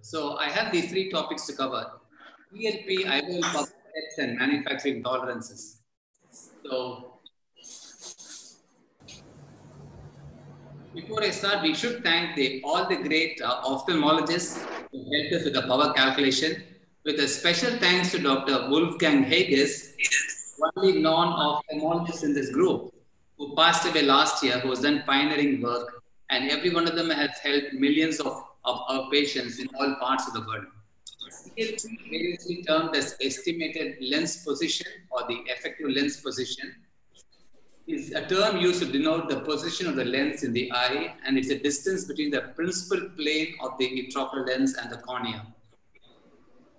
So I have these three topics to cover. ELP, I will cover and manufacturing tolerances. So before I start, we should thank the, all the great uh, ophthalmologists who helped us with the power calculation. With a special thanks to Dr. Wolfgang Haigis, only non-ophthalmologist in this group, who passed away last year, who has done pioneering work, and every one of them has helped millions of, of our patients in all parts of the world. ELP, variously termed as estimated lens position or the effective lens position, is a term used to denote the position of the lens in the eye, and it's a distance between the principal plane of the intraocular lens and the cornea.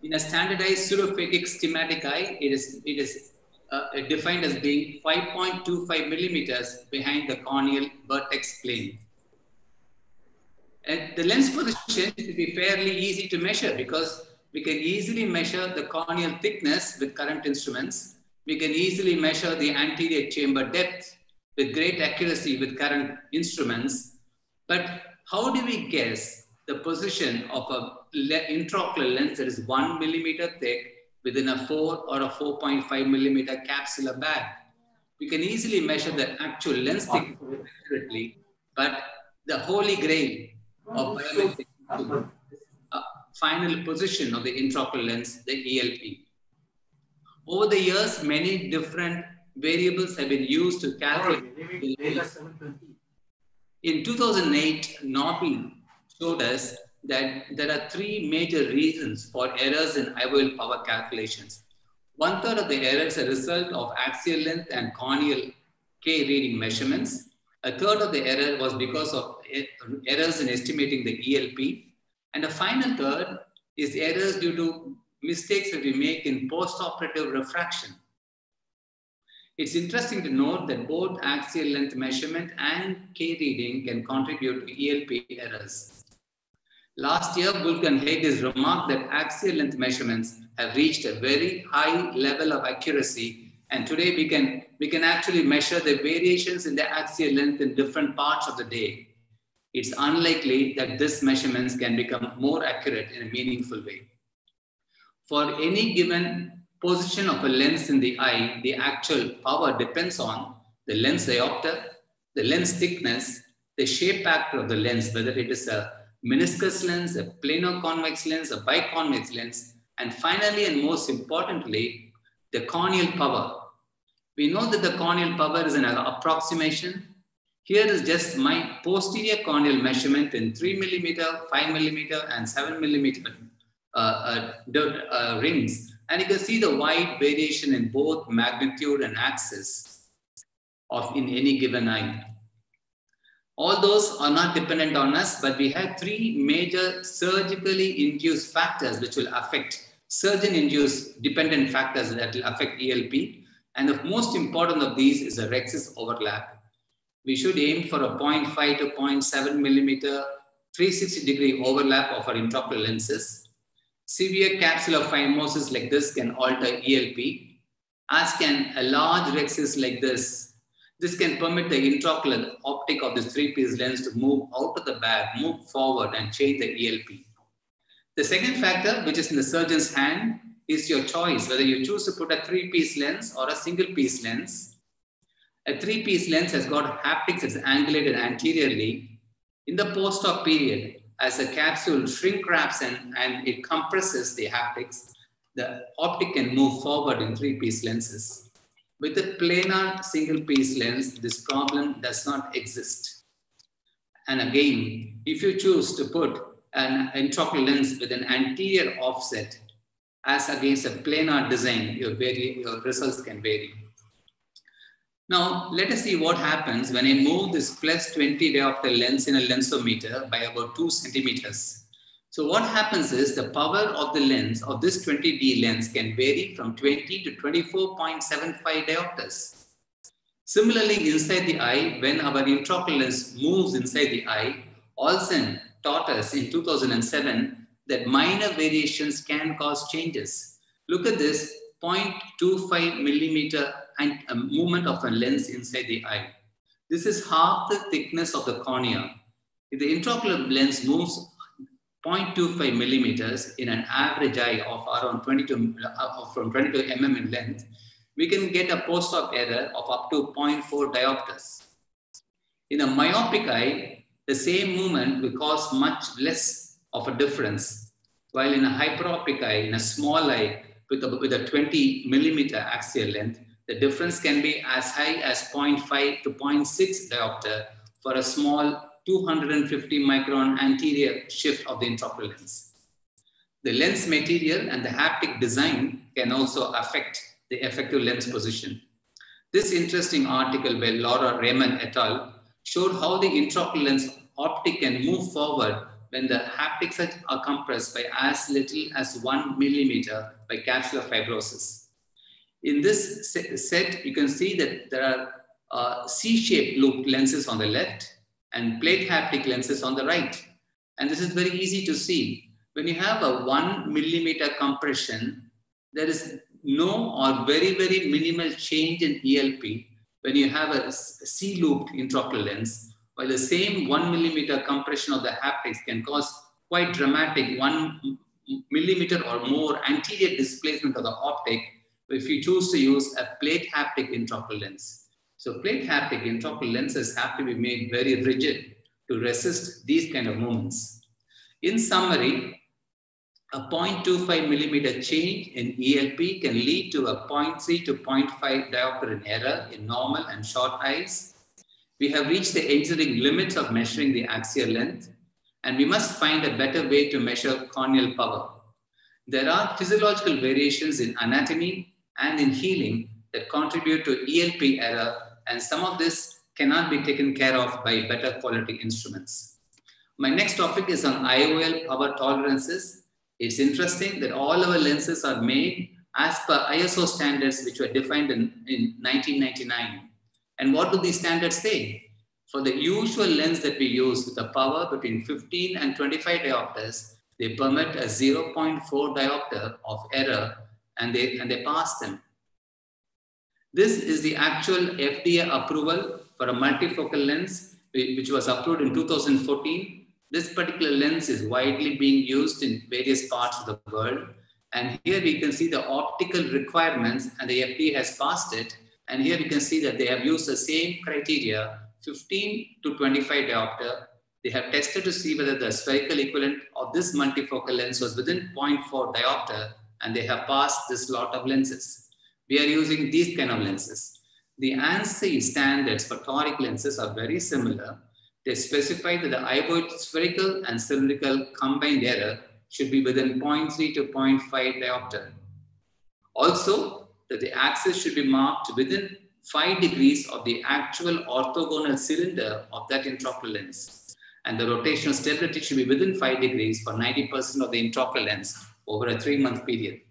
In a standardized pseudophakic schematic eye, it is, it is uh, defined as being 5.25 millimeters behind the corneal vertex plane. And the lens position should be fairly easy to measure because we can easily measure the corneal thickness with current instruments. We can easily measure the anterior chamber depth with great accuracy with current instruments. But how do we guess the position of a intraocular lens that is one millimeter thick within a four or a 4.5 millimeter capsular bag? We can easily measure the actual lens thickness accurately, but the holy grail of biometric uh, final position of the intraocular lens, the ELP. Over the years, many different variables have been used to calculate. In 2008, Norrby showed us that there are three major reasons for errors in IOL power calculations. One third of the errors are a result of axial length and corneal K reading measurements. A third of the error was because of Er-, errors in estimating the ELP. And the final third is errors due to mistakes that we make in post-operative refraction. It's interesting to note that both axial length measurement and K reading can contribute to ELP errors. Last year, Wolfgang Haigis remarked that axial length measurements have reached a very high level of accuracy and today we can, we can actually measure the variations in the axial length in different parts of the day. It's unlikely that these measurements can become more accurate in a meaningful way. For any given position of a lens in the eye, the actual power depends on the lens diopter, the lens thickness, the shape factor of the lens, whether it is a meniscus lens, a planar convex lens, a biconvex lens, and finally and most importantly, the corneal power, we know that the corneal power is an approximation. Here is just my posterior corneal measurement in 3 millimeter, 5 millimeter, and 7 millimeter uh, uh, uh, rings. And you can see the wide variation in both magnitude and axis of in any given eye. All those are not dependent on us, but we have three major surgically induced factors which will affect surgeon-induced dependent factors that will affect ELP. And the most important of these is the rhexis overlap. We should aim for a 0.5 to 0.7 millimeter 360 degree overlap of our intraocular lenses. Severe capsular phimosis like this can alter ELP, as can a large rhexis like this. This can permit the intraocular optic of this three-piece lens to move out of the bag, move forward and change the ELP. The second factor, which is in the surgeon's hand, is your choice, whether you choose to put a three-piece lens or a single-piece lens. A three-piece lens has got haptics that's angulated anteriorly. In the post-op period, as the capsule shrink wraps and, and it compresses the haptics, the optic can move forward in three-piece lenses. With a planar single-piece lens, this problem does not exist. And again, if you choose to put an intraocular lens with an anterior offset, as against a planar design, your, your results can vary. Now, let us see what happens when I move this plus 20 diopter lens in a lensometer by about two centimeters. So what happens is the power of the lens of this 20D lens can vary from 20 to 24.75 diopters. Similarly, inside the eye, when our intraocular lens moves inside the eye, Olsen taught us in 2007 that minor variations can cause changes. Look at this 0.25 millimeter and a movement of a lens inside the eye. This is half the thickness of the cornea. If the intraocular lens moves 0.25 millimeters in an average eye of around 22, uh, from 22 mm in length, we can get a post-op error of up to 0.4 diopters. In a myopic eye, the same movement will cause much less of a difference, while in a hyperopic eye, in a small eye with a, with a 20 millimeter axial length, the difference can be as high as 0.5 to 0.6 diopter for a small 250 micron anterior shift of the intraocular lens. The lens material and the haptic design can also affect the effective lens position. This interesting article by Laura Raymond et al. showed how the intraocular lens optic can move forward when the haptics are compressed by as little as one millimeter by capsular fibrosis. In this set, you can see that there are uh, C-shaped loop lenses on the left and plate haptic lenses on the right. And this is very easy to see. When you have a one millimeter compression, there is no or very, very minimal change in ELP when you have a C-looped intraocular lens, while the same one millimeter compression of the haptics can cause quite dramatic one millimeter or more anterior displacement of the optic if you choose to use a plate haptic intraocular lens. So plate haptic intraocular lenses have to be made very rigid to resist these kind of movements. In summary, a 0.25 millimeter change in ELP can lead to a 0.3 to 0.5 diopter error in normal and short eyes. We have reached the engineering limits of measuring the axial length, and we must find a better way to measure corneal power. There are physiological variations in anatomy and in healing that contribute to ELP error and some of this cannot be taken care of by better quality instruments. My next topic is on IOL power tolerances. It's interesting that all our lenses are made as per ISO standards which were defined in, in 1999. And what do these standards say? For the usual lens that we use with a power between 15 and 25 diopters, they permit a 0.4 diopter of error and they, and they pass them. This is the actual FDA approval for a multifocal lens, which was approved in 2014. This particular lens is widely being used in various parts of the world. And here we can see the optical requirements and the FDA has passed it. And here we can see that they have used the same criteria, 15 to 25 diopter. They have tested to see whether the spherical equivalent of this multifocal lens was within 0.4 diopter and they have passed this lot of lenses we are using these kind of lenses. The ANSI standards for toric lenses are very similar. They specify that the ivoid spherical and cylindrical combined error should be within 0.3 to 0.5 diopter. Also, that the axis should be marked within 5 degrees of the actual orthogonal cylinder of that intraocular lens. And the rotational stability should be within 5 degrees for 90% of the intraocular lens over a three month period.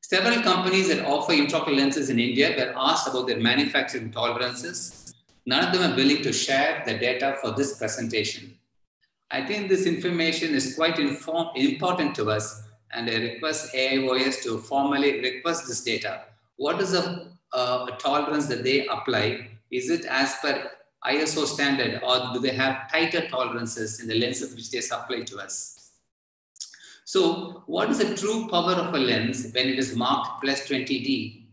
Several companies that offer intraocular lenses in India were asked about their manufacturing tolerances. None of them are willing to share the data for this presentation. I think this information is quite inform important to us and I request AIOS to formally request this data. What is the uh, tolerance that they apply? Is it as per ISO standard or do they have tighter tolerances in the lenses which they supply to us? So what is the true power of a lens when it is marked plus 20D?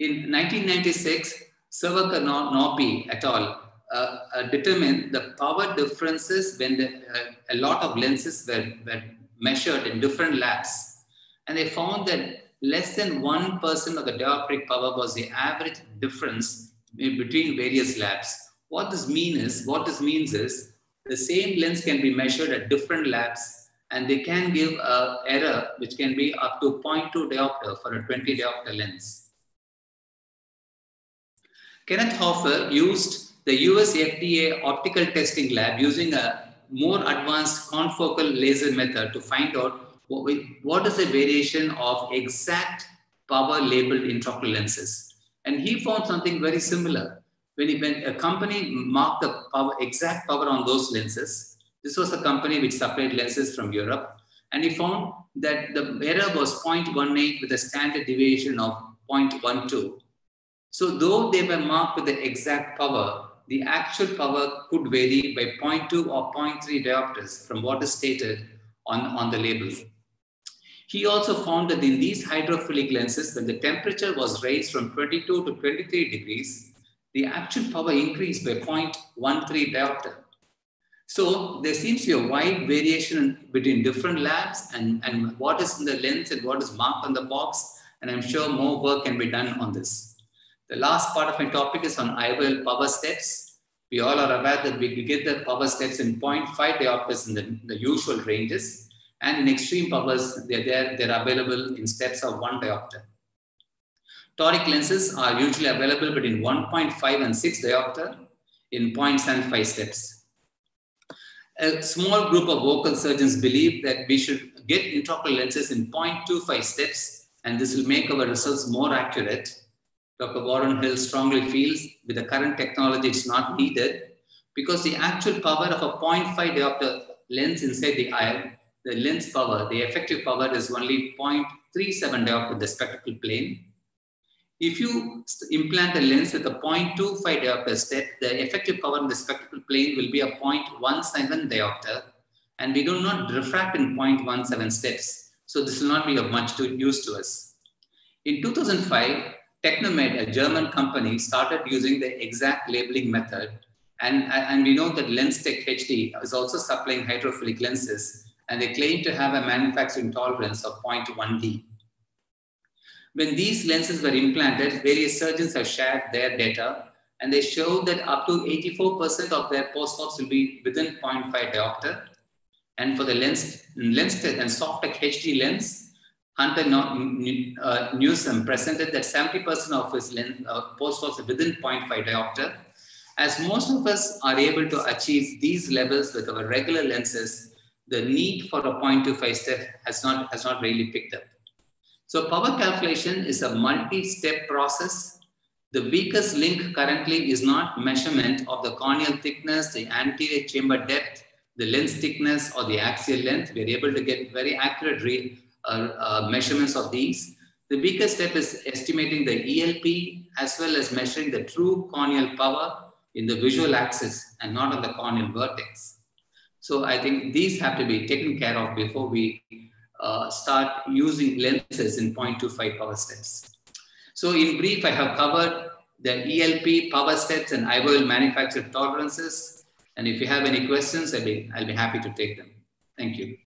In 1996, Savakanopi et al. Uh, uh, determined the power differences when the, uh, a lot of lenses were, were measured in different labs. And they found that less than 1% of the dioptric power was the average difference between various labs. What this means is, what this means is the same lens can be measured at different labs and they can give a error which can be up to 0.2 diopter for a 20 diopter lens. Kenneth Hoffer used the US FDA optical testing lab using a more advanced confocal laser method to find out what, we, what is the variation of exact power labeled intraocular lenses. And he found something very similar. When, he, when a company marked the power, exact power on those lenses, this was a company which supplied lenses from Europe. And he found that the error was 0.18 with a standard deviation of 0.12. So though they were marked with the exact power, the actual power could vary by 0.2 or 0.3 diopters from what is stated on, on the label. He also found that in these hydrophilic lenses, when the temperature was raised from 22 to 23 degrees, the actual power increased by 0.13 diopter. So there seems to be a wide variation between different labs and, and what is in the lens and what is marked on the box. And I'm sure more work can be done on this. The last part of my topic is on IOL power steps. We all are aware that we get the power steps in 0.5 diopters in the, the usual ranges. And in extreme powers, they're, there, they're available in steps of one diopter. Toric lenses are usually available between 1.5 and 6 diopter in 0.75 steps. A small group of vocal surgeons believe that we should get intraocular lenses in 0.25 steps, and this will make our results more accurate. Dr. Warren Hill strongly feels with the current technology it's not needed because the actual power of a 0.5 diopter lens inside the eye, the lens power, the effective power is only 0.37 diopter the spectacle plane if you implant a lens with a 0.25 diopter step, the effective power in the spectacle plane will be a 0.17 diopter, and we do not refract in 0.17 steps. So this will not be of much to use to us. In 2005, Technomed, a German company, started using the exact labeling method. And, and we know that Lenstec HD is also supplying hydrophilic lenses, and they claim to have a manufacturing tolerance of 0.1D. When these lenses were implanted, various surgeons have shared their data and they show that up to 84% of their post-ops will be within 0.5 diopter. And for the lens, lens and SofTec HD lens, Hunter uh, Newsom presented that 70% of his lens, uh, post-ops are within 0.5 diopter. As most of us are able to achieve these levels with our regular lenses, the need for a 0.25 step has not, has not really picked up. So power calculation is a multi-step process. The weakest link currently is not measurement of the corneal thickness, the anterior chamber depth, the lens thickness, or the axial length. We're able to get very accurate uh, uh, measurements of these. The weakest step is estimating the ELP as well as measuring the true corneal power in the visual axis and not on the corneal vertex. So I think these have to be taken care of before we uh, start using lenses in 0.25 power steps. So in brief, I have covered the ELP, power steps, and IOL manufactured tolerances. And if you have any questions, I'll be, I'll be happy to take them. Thank you.